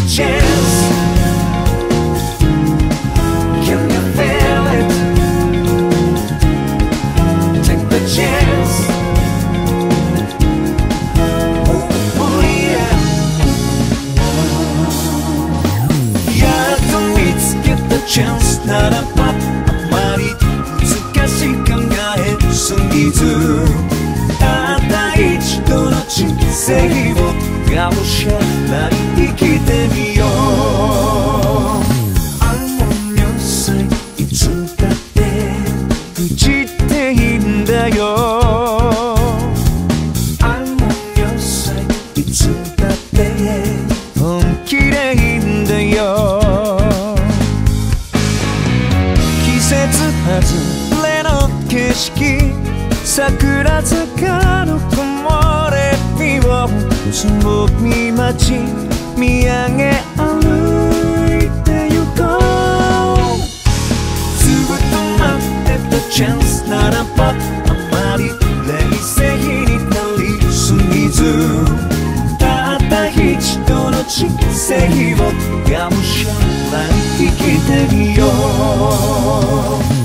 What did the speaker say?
chance. Can you feel it? Take the chance. Oh yeah. やっと見つけたチャンスならばあまり難しい考えすぎず。たった一度の人生を。がむしゃらにいいんだよ I'm on your side いつだって本気でいいんだよ。季節外れの景色桜坂の木漏れ日をつぼみ町見上げ歩いてゆこう。ずっと待ってたチャンスならばたった一度の人生をがむしゃらに生きてみよう。